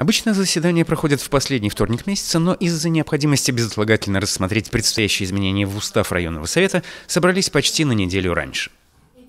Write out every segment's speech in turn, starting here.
Обычно заседания проходят в последний вторник месяца, но из-за необходимости безотлагательно рассмотреть предстоящие изменения в устав районного совета собрались почти на неделю раньше.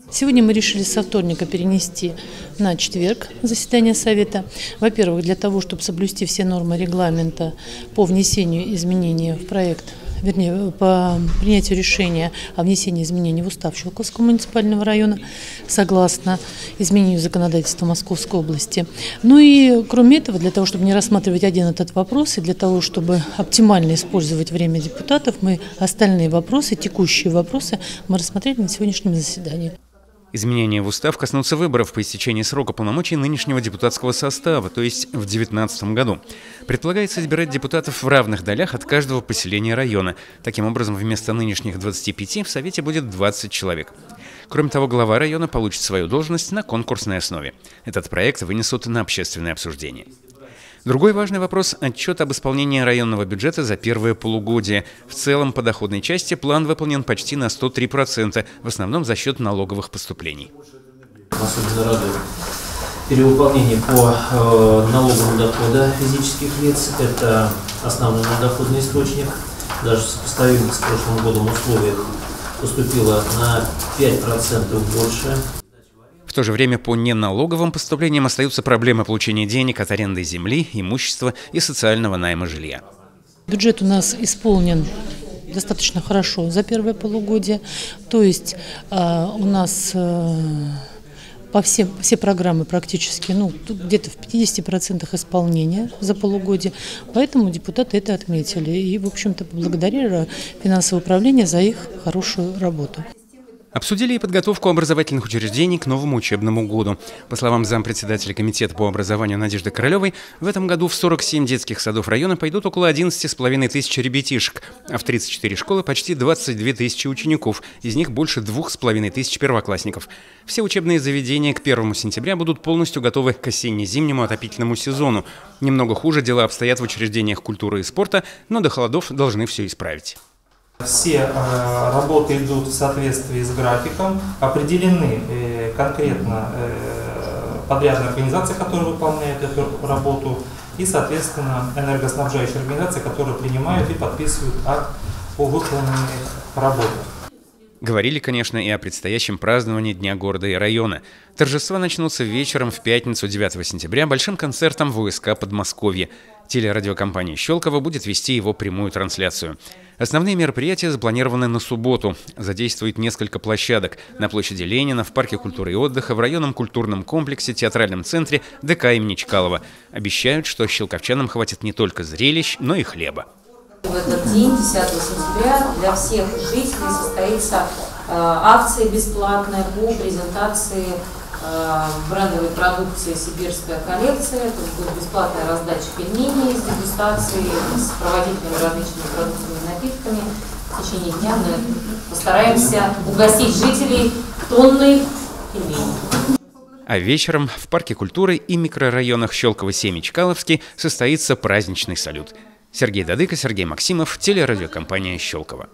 Сегодня мы решили со вторника перенести на четверг заседание Совета. Во-первых, для того, чтобы соблюсти все нормы регламента по внесению изменений в проект вернее, по принятию решения о внесении изменений в устав Щелковского муниципального района, согласно изменению законодательства Московской области. Ну и кроме этого, для того, чтобы не рассматривать один этот вопрос, и для того, чтобы оптимально использовать время депутатов, мы остальные вопросы, текущие вопросы, мы рассмотрели на сегодняшнем заседании. Изменения в устав коснутся выборов по истечении срока полномочий нынешнего депутатского состава, то есть в 2019 году. Предполагается избирать депутатов в равных долях от каждого поселения района. Таким образом, вместо нынешних 25 в Совете будет 20 человек. Кроме того, глава района получит свою должность на конкурсной основе. Этот проект вынесут на общественное обсуждение. Другой важный вопрос – отчет об исполнении районного бюджета за первое полугодие. В целом, по доходной части план выполнен почти на 103%, в основном за счет налоговых поступлений. Особенно радует перевыполнение по э, налоговому дохода физических лиц. Это основной доходный источник. Даже сопоставимых с прошлым годом условиях поступило на 5% больше. В то же время по неналоговым поступлениям остаются проблемы получения денег от аренды земли, имущества и социального найма жилья. Бюджет у нас исполнен достаточно хорошо за первое полугодие. То есть э, у нас э, по всем, все программы практически, ну, где-то в 50% исполнения за полугодие. Поэтому депутаты это отметили. И, в общем-то, поблагодарили финансовое управление за их хорошую работу. Обсудили и подготовку образовательных учреждений к новому учебному году. По словам зампредседателя комитета по образованию Надежды Королевой, в этом году в 47 детских садов района пойдут около 11,5 тысяч ребятишек, а в 34 школы почти 22 тысячи учеников, из них больше 2,5 тысяч первоклассников. Все учебные заведения к 1 сентября будут полностью готовы к осенне-зимнему отопительному сезону. Немного хуже дела обстоят в учреждениях культуры и спорта, но до холодов должны все исправить. Все э, работы идут в соответствии с графиком, определены э, конкретно э, подрядная организация, которая выполняет эту работу, и, соответственно, энергоснабжающая организация, которая принимает и подписывает акт о выполненных работах. Говорили, конечно, и о предстоящем праздновании Дня города и района. Торжества начнутся вечером в пятницу 9 сентября большим концертом в ВСК Подмосковье. Телерадиокомпания «Щелково» будет вести его прямую трансляцию. Основные мероприятия запланированы на субботу. Задействует несколько площадок. На площади Ленина, в Парке культуры и отдыха, в районном культурном комплексе, театральном центре, ДК имени Чкалова. Обещают, что щелковчанам хватит не только зрелищ, но и хлеба. В этот день, 10 сентября, для всех жителей состоится э, акция бесплатная по презентации э, брендовой продукции «Сибирская коллекция». Это будет бесплатная раздача пельменей с дегустацией, с проводительными различными продуктами и напитками. В течение дня мы постараемся угостить жителей тонной пельменей. А вечером в Парке культуры и микрорайонах Щелково 7 и Чкаловский состоится праздничный салют – Сергей Дадыко, Сергей Максимов, телерадиокомпания «Щелково».